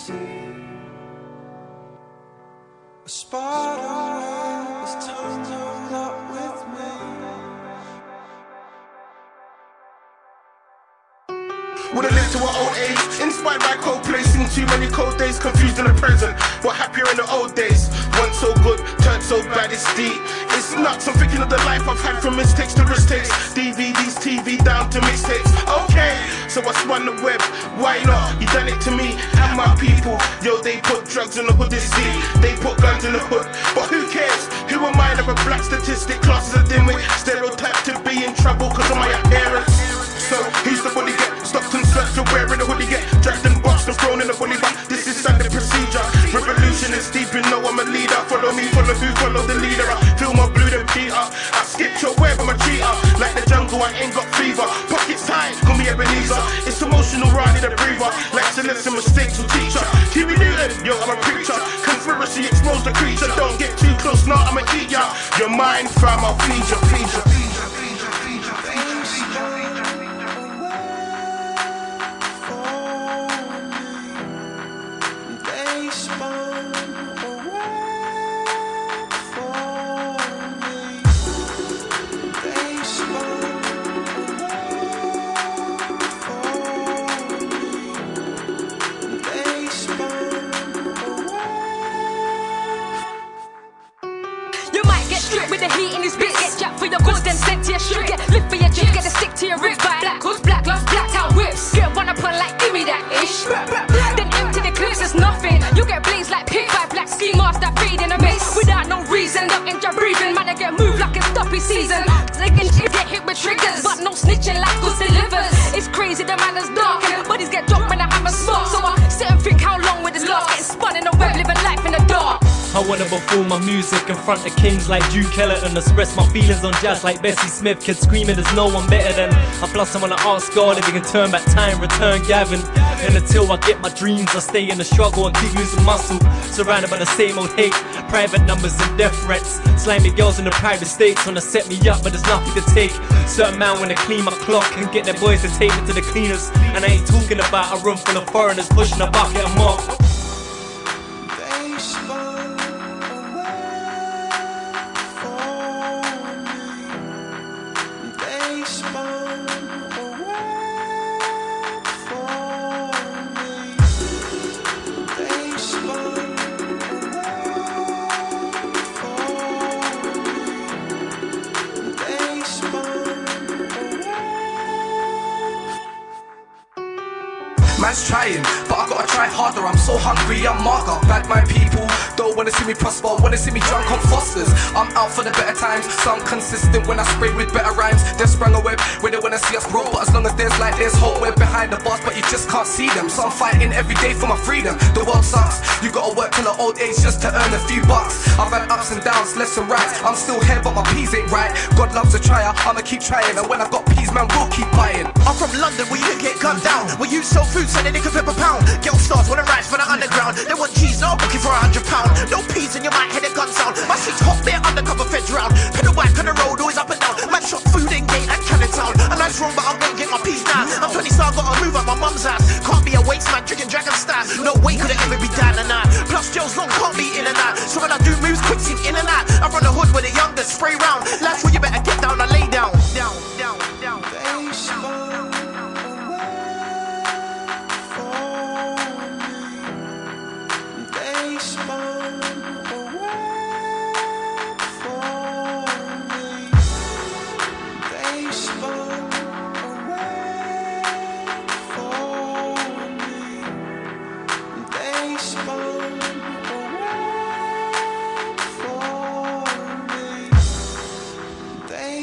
see a spot on this time you're not with me. Would I live to an old age? Inspired by cold placing too many cold days, confused in the present. What happier in the old days. One so good, turned so bad, it's deep. It's nuts, I'm thinking of the life I've had from mistakes to mistakes. DVDs, TV down to mixtapes. Okay, so I spun the web. Why not? You done it to me and my people. Yo, they put drugs in the hood, it's see. They put guns in the hood, but who cares? Who am I? Never black statistic, classes a dimwit. Stereotype to be in trouble cause of my appearance. So who's the bully get stopped and searched for wearing a hoodie get dragged and boxed and thrown in a bully but this is standard procedure. Revolution is deep, you know I'm a leader. Follow me, follow who, follow the leader. I feel more Ebenezer. It's emotional, need a breather. Like celeste mistakes will teach her. Huey Newton, yo, I'm a preacher. Conspiracy expose the creature. Don't get too close, now I'ma eat ya. Your mind, fam, I'll feed ya, feed ya, feed ya, Stripped with the heat in his bitch. Get jacked for your goods, then sent to your strip. Get lift for your chips, get a stick to your ribs. Buy black black gloves, blacked out whips. Get one up on like, give me that ish. Then empty the clips, it's nothing. You get blazed like pig by black ski mask that fade in a mist. Without no reason, don't injure breathing. Man, I get moved like it's stuffy season. They get hit with triggers, but no snitching I wanna perform my music in front of kings like Duke Ellington. Express my feelings on jazz like Bessie Smith. Kids screaming there's no one better than I. Plus I wanna ask God if he can turn back time, return Gavin. And until I get my dreams I stay in the struggle and keep losing muscle. Surrounded by the same old hate Private numbers and death threats. Slimy girls in the private states wanna set me up but there's nothing to take. Certain man wanna clean my clock and get their boys to take me to the cleaners. And I ain't talking about a room full of foreigners pushing a bucket of mop They Man's trying, but I gotta try harder. I'm so hungry, I'm marker. Bad my people don't wanna see me prosper, wanna see me drunk on Fosters. I'm out for the better times, so I'm consistent when I spray with better rhymes. They sprung a web where they wanna see us grow, but as long as there's light, there's hope. We're behind the bars, but you just can't see them. So I'm fighting every day for my freedom. The world sucks, you gotta work till the old age just to earn a few bucks. I've had ups and downs, left and right. I'm still here, but my peas ain't right. God loves a trier, I'ma keep trying, and when I got peas, man, we'll keep buying. I'm from London where you get gunned down. Where you sell food so that they can flip a pound. Girl stars wanna rise for the underground. They want cheese, no booking for a hundred pound. No peas in your might hear the gun sound. My streets hot, they're undercover